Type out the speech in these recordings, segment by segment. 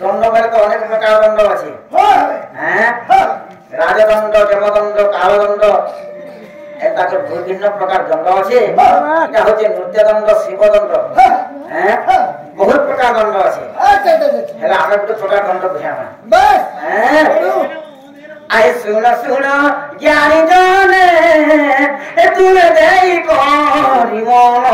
দণ্ডভেদ তো অনেক প্রকার দণ্ড আছে। হ্যাঁ। রাজদণ্ড যমদণ্ড কালদণ্ড তাকে বিভিন্ন প্রকার দণ্ড আছে। এটা হচ্ছে নৃত্যদণ্ড শিবদণ্ড। হ্যাঁ।, হ্যাঁ? বহু প্রকার দণ্ড আছে। তাহলে আমরা একটু প্রকার দণ্ড বুঝে আমরা হ্যাঁ? আরে শুনো শুনো জ্ঞানী জনে তুলে দেই করি মন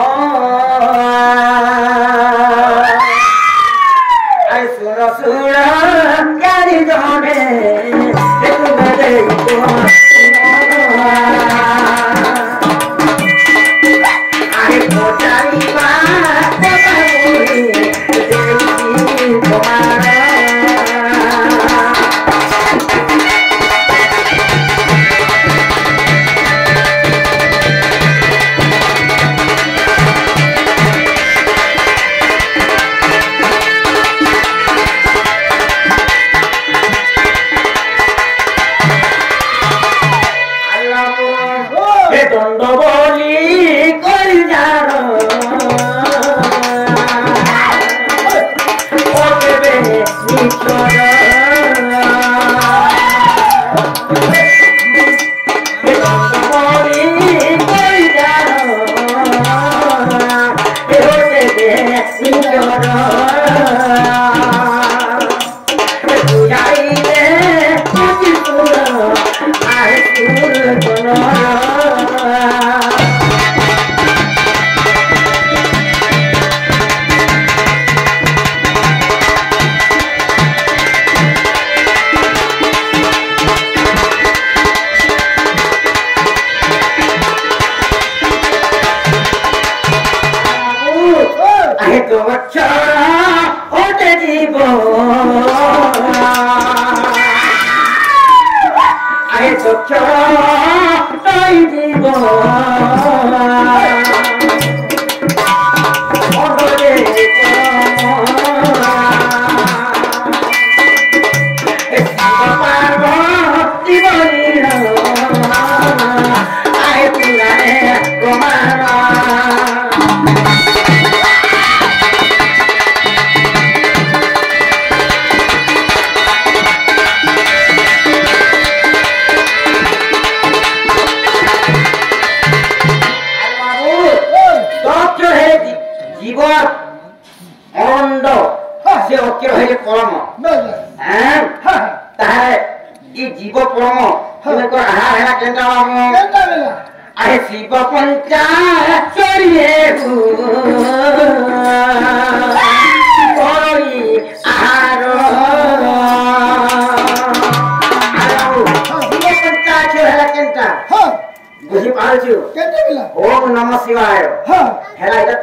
Yeah. No.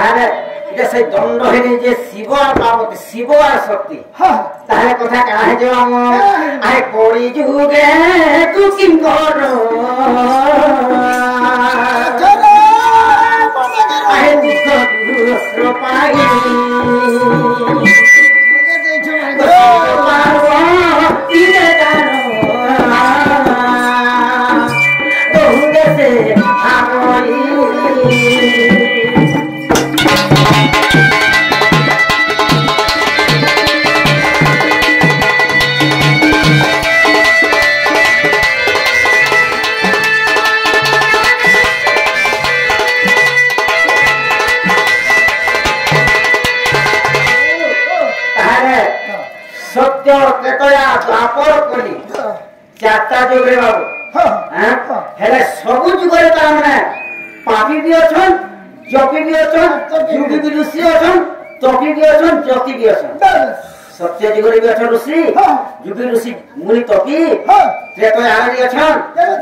তাহলে এটা সেই দণ্ড হইলে যে শিব আর পার্বতী শিব আর শক্তি তাহলে কথা কাহা যে আরে করি। যুগে তু পাই ସତ୍ୟ କେତୟା ଦ୍ୱାପର କଲି ଚାରିଟା ଯୁଗରେ ବାବୁ ହେଲେ ସବୁ ଯୁଗରେ ତାମାନେ ପାପି ବି ଅଛନ୍ ଜପି ବି ଅଛନ୍ ଯୁଗି ବି ଋଷି ଅଛନ୍ ତପି ବି ଅଛନ୍ ଜତି ବି ଅଛନ୍ ସତ୍ୟ ଯୁଗରେ ବି ଅଛନ୍ ଋଷି ଯୁଗି ଋଷି ମୁନି ତପି ତ୍ରେତୟାରେ ବି ଅଛନ୍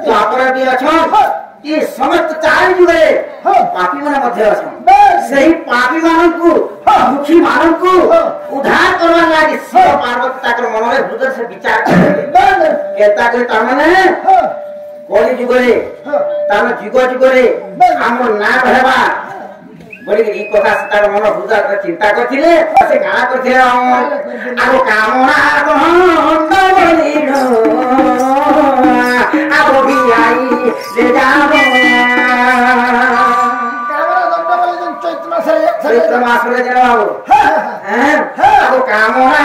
ଦ୍ୱାପର ବି ଅଛନ୍ ଏ ସମସ୍ତ ଚାରି ଯୁଗରେ ପାପି ମାନେ ମଧ୍ୟ ଅଛନ୍ ସେହି ପାପି ମାନଙ୍କୁ ମୁଖୀ ମାନଙ୍କୁ से विचार कहता के तमने কলি যুগরে তার মানে মানে যুগ যুগরে আমার না হেবা বলি এই কথা তার মন হৃদয় চিন্তা করছিলে? সে গাঁ করছিল আর কামনা চৈত্র মাসে চৈত্র মাসে হ্যাঁ? হ্যাঁ। কামনা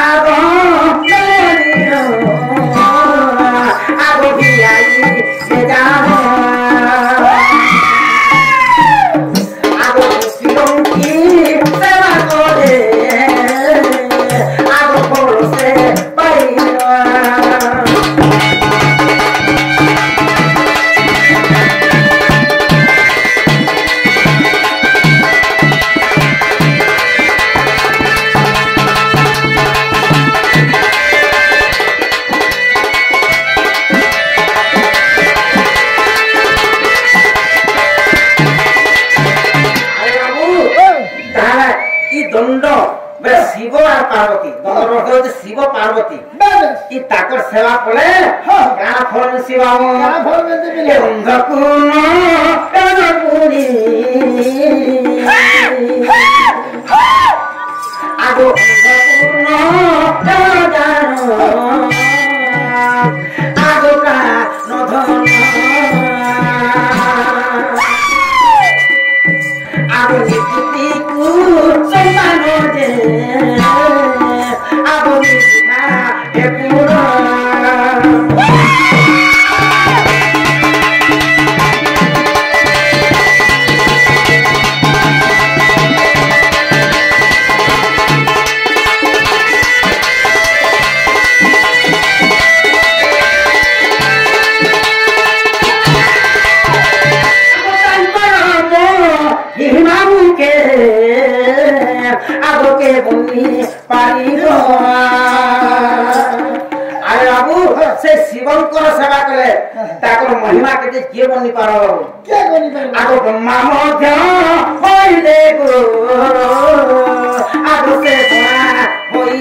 বেলে শিব আর পার্বতী। দণ্ড অর্থ হচ্ছে শিব পার্বতী। বেশ ই তাকর সেবা কলে হ্যাঁ। গান ফল শিব। আমার তাকর মহিমা কেটে কিয়ে বন্দি পার? বাবু কে করি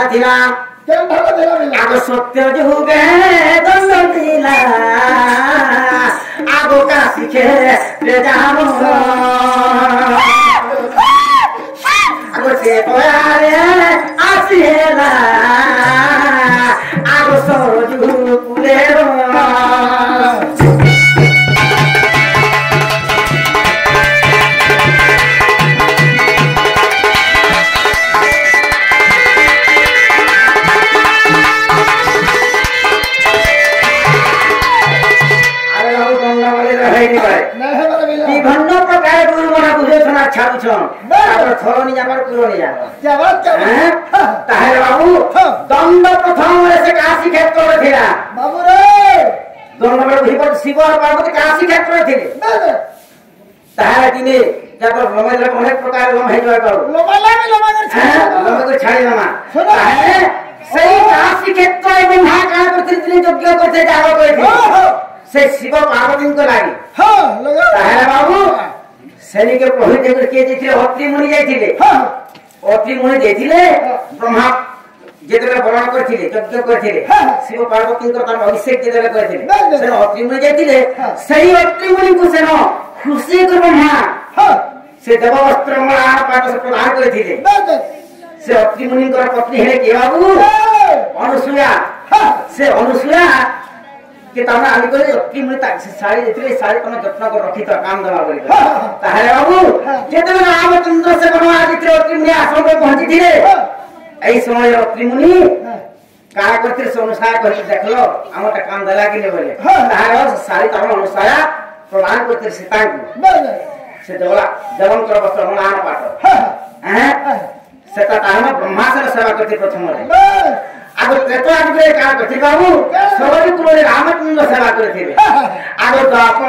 ভাড়া দিলা কেন ভাড়া দিলা আগে সত্য যে হুগে দন্ড দিলা আগো আগো ধরনি যাবার পুরনি যাবার। হ্যাঁ? তাহলে বাবু দণ্ড প্রথম এসে কাশি ক্ষেত্রে থিলা বাবু রে দণ্ডবের ভিতর শিব আর পার্বতী কাশি ক্ষেত্রে থিলে তাহলে তিনি যাবার লমাইলে অনেক প্রকার লমাই জয় করো লমাইলে আমি লমাই হ্যাঁ, লাগে। তাহলে বাবু ସେନିକେ ପ୍ରଭୁ ଦେବର କିଏ ଯାଇଥିଲେ ଅତ୍ରି ମୁନି ଯାଇଥିଲେ ଅତ୍ରି ମୁନି ଯାଇଥିଲେ ବ୍ରହ୍ମା ଯେତେବେଳେ ବରଣ କରିଥିଲେ ଯଜ୍ଞ କରିଥିଲେ ଶିବ ପାର୍ବତୀଙ୍କର ତାର ଅଭିଷେକ ଯେତେବେଳେ କରିଥିଲେ ଅତ୍ରି ମୁନି ଯାଇଥିଲେ ସେଇ ଅତ୍ରି ମୁନିଙ୍କୁ ସେନ ଖୁସି ବ୍ରହ୍ମା ସେ ଦେବବସ୍ତ୍ର ମଳା ପାଟ ପ୍ରଦାନ କରିଥିଲେ ସେ ଅତ୍ରି ମୁନିଙ୍କର ପତ୍ନୀ ହେଲେ କିଏ ବାବୁ ଅନୁସୂୟା ସେ ଅନୁସୂୟା କି ତମେ ଆଣିକରି ଯତ୍ନି ମୁଇଁ ଶାଢ଼ୀ ଦେଇଥିଲି ଶାଢ଼ୀ ତମେ ଯତ୍ନ କରି ରଖିଥିବ କାମ ଦେବା ବୋଲି ତାହେଲେ ବାବୁ ଯେତେବେଳେ ରାମଚନ୍ଦ୍ର ସେ ବନ ଆଦିତ୍ୟ ଅତ୍ରିମୁନି ଆଶ୍ରମରେ ପହଞ୍ଚିଥିଲେ ଏଇ ସମୟରେ ଅତ୍ରିମୁନି କାହା କରିଥିଲେ ସେ ଅନୁସାର କରିକି ଦେଖିଲ ଆମଟା କାମ ଦେଲା କି ନେଇ ବୋଲେ ତାହାର ଶାଢ଼ୀ ତମେ ଅନୁସାର ପ୍ରମାଣ କରିଥିଲେ ସୀତାଙ୍କୁ ସେ ଦେବଲା ଦେବଙ୍କର ବସ୍ତ୍ର ହଣାଣ ପାଠ ସେଟା ତାହାର ବ୍ରହ୍ମାସର ସେବା କରିଥିଲେ ପ୍ରଥମରେ আগে পেটে আসবে কার কাছে বাবু। সবাই তোমাদের আমার সেবা করে দেবে আগে বাপা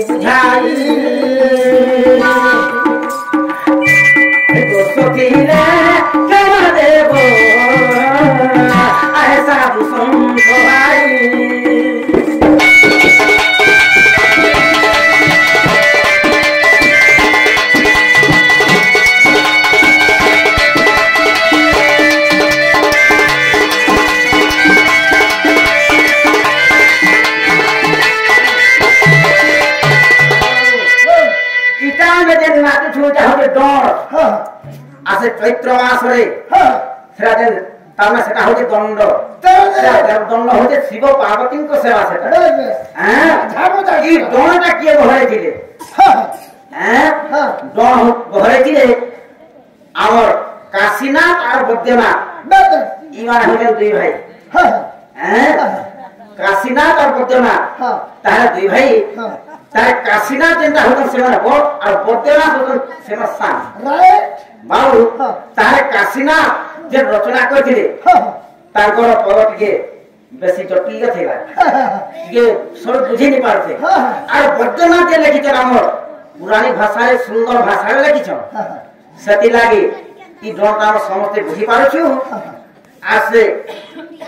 আসরে হ্যাঁ, সেটা তার মানে সেটা হচ্ছে দণ্ড। দণ্ড হচ্ছে শিব পার্বতীঙ্ক সেবা সেটা। হ্যাঁ, এই দণ্ডটা কে ঘরেছিলে হ্যাঁ।, হ্যাঁ দণ ঘরেছিলে আমার কাশীনাথ আর বদ্রনাথ ইমান হলেন দুই ভাই। কাশীনাথ আর বদ্রনাথ তাহলে দুই ভাই তাহলে কাশীনাথ যেটা হতেন সেমানে বড় আর বদ্রনাথ হতেন সেমার সান ବାବୁ ତାହେଲେ କାଶୀନାଥ ଯେ ରଚନା କରିଥିଲେ ତାଙ୍କର ପଦ ଟିକେ ବେଶୀ ଜଟିଳ ଥିଲା ଟିକେ ସବୁ ବୁଝି ନି ପାରୁଥିଲେ ଆଉ ବୈଦ୍ୟନାଥ ଯେ ଲେଖିଛନ୍ ଆମର ପୁରାଣୀ ଭାଷାରେ ସୁନ୍ଦର ଭାଷାରେ ଲେଖିଛନ୍ ସେଥିଲାଗି ଇ ଜଣଟା ଆମେ ସମସ୍ତେ ବୁଝିପାରୁଛୁ ଆଉ ସେ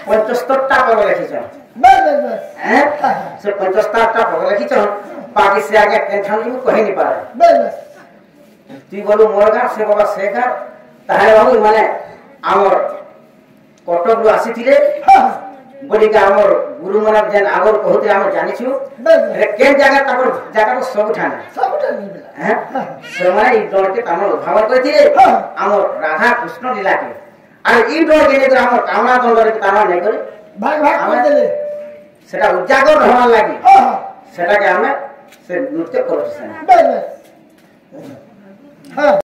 ପଞ୍ଚସ୍ତରଟା ପଦ ଲେଖିଛନ୍ ସେ ପଞ୍ଚସ୍ତରଟା ପଦ ଲେଖିଛନ୍ ବାକି ସେ ଆଜ୍ଞା କେନ୍ଠାନ୍ ମୁଁ କହିନି ପାରେ তুই বলো মোর গাঁ সে বলো সে গাঁ তাহলে বাবু মানে আমার কটক রু? আসিলে বলিকা আমার গুরু মানে যেন আগর কহুতে আমরা জানিছু কেন জায়গা তাকর জায়গা সবুঠান? হ্যাঁ? সেমানে এই দলকে তামর উদ্ভাবন করেছিলে হ্যাঁ। আমার রাধা কৃষ্ণ লীলাকে। আর এই দলকে নিয়ে আমার কামনা দণ্ডরে তারা মানে নেই করে। ভাগ ভাগ করে দিলে। সেটা উজাগর হওয়ার লাগে। হ্যাঁ, হ্যাঁ। সেটাকে আমরা সে নৃত্য করছি হ্যাঁ